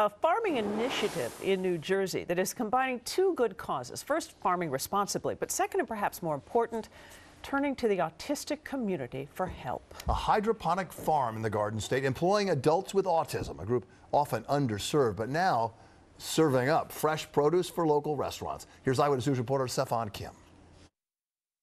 A farming initiative in New Jersey that is combining two good causes. First, farming responsibly, but second, and perhaps more important, turning to the autistic community for help. A hydroponic farm in the Garden State employing adults with autism, a group often underserved, but now serving up fresh produce for local restaurants. Here's Eyewitness News reporter Stefan Kim.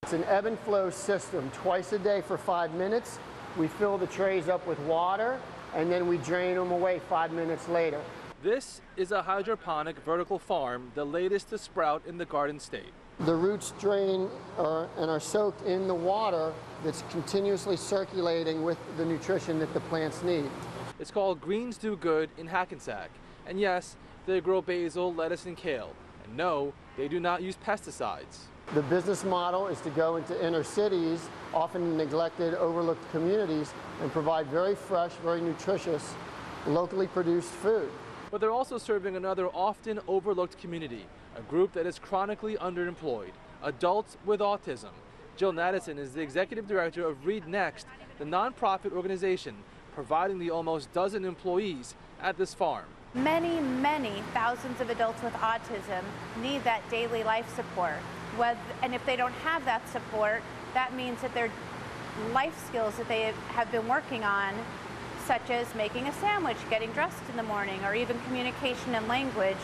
It's an ebb and flow system. Twice a day for five minutes, we fill the trays up with water and then we drain them away five minutes later. This is a hydroponic vertical farm, the latest to sprout in the Garden State. The roots drain uh, and are soaked in the water that's continuously circulating with the nutrition that the plants need. It's called Greens Do Good in Hackensack. And yes, they grow basil, lettuce, and kale. And no, they do not use pesticides. The business model is to go into inner cities, often neglected, overlooked communities, and provide very fresh, very nutritious, locally produced food. But they're also serving another often overlooked community, a group that is chronically underemployed, adults with autism. Jill Nadison is the executive director of REED Next, the nonprofit organization providing the almost dozen employees at this farm. Many, many thousands of adults with autism need that daily life support. And if they don't have that support, that means that their life skills that they have been working on such as making a sandwich, getting dressed in the morning, or even communication and language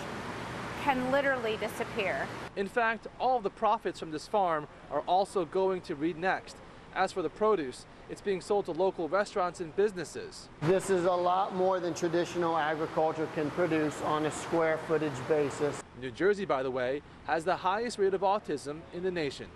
can literally disappear. In fact, all of the profits from this farm are also going to REED Next. As for the produce, it's being sold to local restaurants and businesses. This is a lot more than traditional agriculture can produce on a square footage basis. New Jersey, by the way, has the highest rate of autism in the nation.